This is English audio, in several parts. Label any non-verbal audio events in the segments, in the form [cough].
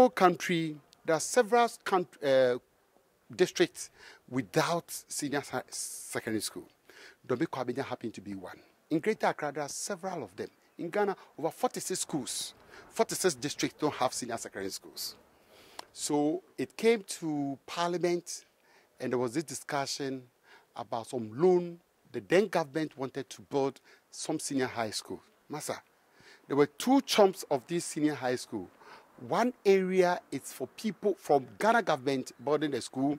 whole country, there are several uh, districts without senior secondary school. Dome-Kwabenya happened to be one. In Greater Accra, there are several of them. In Ghana, over 46 schools, 46 districts don't have senior secondary schools. So it came to Parliament, and there was this discussion about some loan the then government wanted to build some senior high school. Massa, there were two chumps of this senior high school. One area is for people from Ghana government building the school,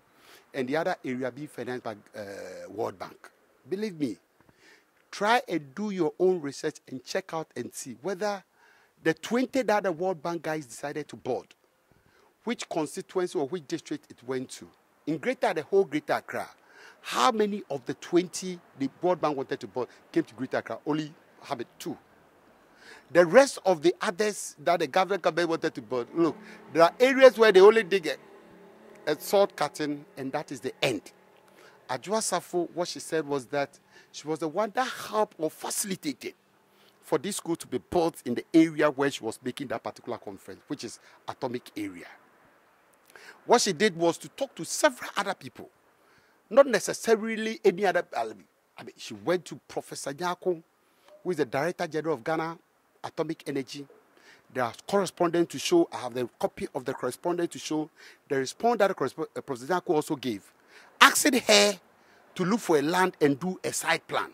and the other area being financed by uh, World Bank. Believe me, try and do your own research and check out and see whether the 20 that the World Bank guys decided to board, which constituency or which district it went to. In Greater, the whole Greater Accra, how many of the 20 the World Bank wanted to board came to Greater Accra? Only have it two. The rest of the others that the government government wanted to build, look, there are areas where they only dig a, a sword cutting, and that is the end. Adwoa Safo, what she said was that she was the one that helped or facilitated for this school to be built in the area where she was making that particular conference, which is atomic area. What she did was to talk to several other people, not necessarily any other. I mean, she went to Professor Nyarko, who is the Director General of Ghana Atomic Energy. There are correspondence to show. I have the copy of the correspondent to show the response that uh, Professor Nyarko also gave, asking her to look for a land and do a site plan.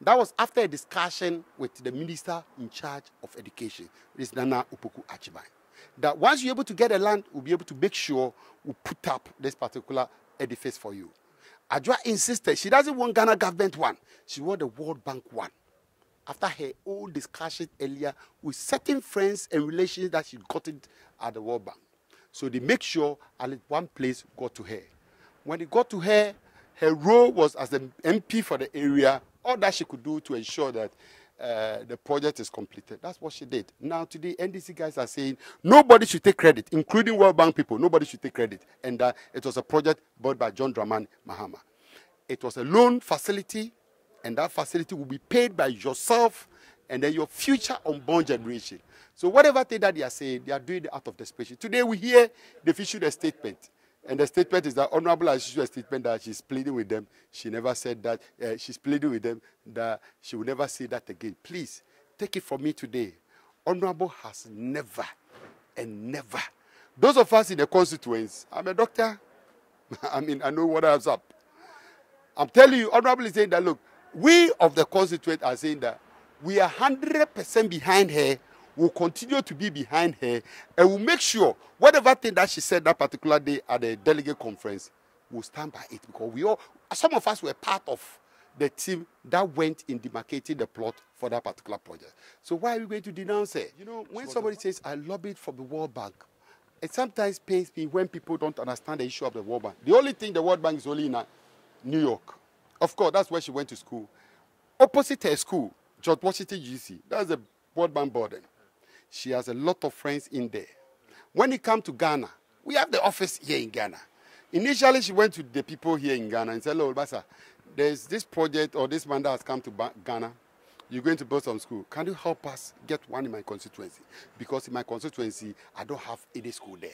That was after a discussion with the minister in charge of education, this Nana Opoku Achibai. That once you're able to get a land, we'll be able to make sure we put up this particular edifice for you. Adwoa insisted she doesn't want Ghana government one, she wants the World Bank one. After her old discussion earlier with certain friends and relations that she got it at the World Bank. So they make sure at least one place got to her. When it got to her, her role was as the MP for the area, all that she could do to ensure that uh, the project is completed. That's what she did. Now, today, NDC guys are saying nobody should take credit, including World Bank people. Nobody should take credit. And uh, it was a project bought by John Dramani Mahama. It was a loan facility, and that facility will be paid by yourself and then your future unborn generation. So, whatever thing that they are saying, they are doing it out of desperation. Today, we hear they've issued a statement and the statement is that Honorable has issued a statement that she's pleading with them. She never said that. Uh, she's pleading with them that she will never say that again. Please, take it from me today. Honorable has never and never. Those of us in the constituents, I'm a doctor. [laughs] I mean, I know what I have up. I'm telling you, Honorable is saying that, look, we of the constituent are saying that we are 100% behind her will continue to be behind her and will make sure whatever thing that she said that particular day at the delegate conference will stand by it because we all some of us were part of the team that went in demarcating the plot for that particular project. So why are we going to denounce her? You know, when somebody says I lobbied for the World Bank, it sometimes pains me when people don't understand the issue of the World Bank. The only thing the World Bank is only in New York. Of course, that's where she went to school. Opposite her school, George Washington GC, that's the Bank building. She has a lot of friends in there. When it comes to Ghana, we have the office here in Ghana. Initially, she went to the people here in Ghana and said, Hello, Basa, there's this project or this man that has come to Ghana. You're going to build some school. Can you help us get one in my constituency? Because in my constituency, I don't have any school there.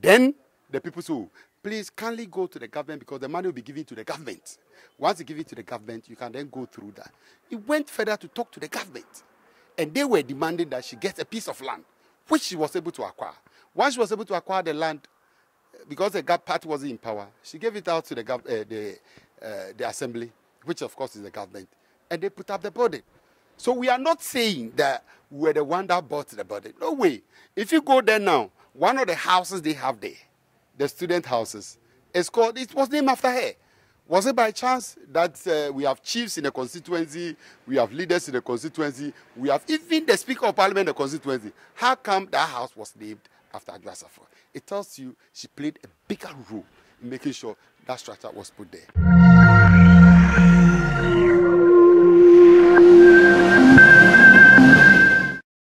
Then the people say, oh, please kindly go to the government because the money will be given to the government. Once you give it to the government, you can then go through that. He went further to talk to the government. And they were demanding that she get a piece of land, which she was able to acquire. Once she was able to acquire the land, because the party wasn't in power, she gave it out to the, uh, the, uh, the assembly, which of course is the government, and they put up the building. So we are not saying that we're the one that bought the building. No way. If you go there now, one of the houses they have there, the student houses, is called, it was named after her. Was it by chance that uh, we have chiefs in the constituency, we have leaders in the constituency, we have even the Speaker of Parliament in the constituency? How come that house was named after Safo? It tells you she played a bigger role in making sure that structure was put there.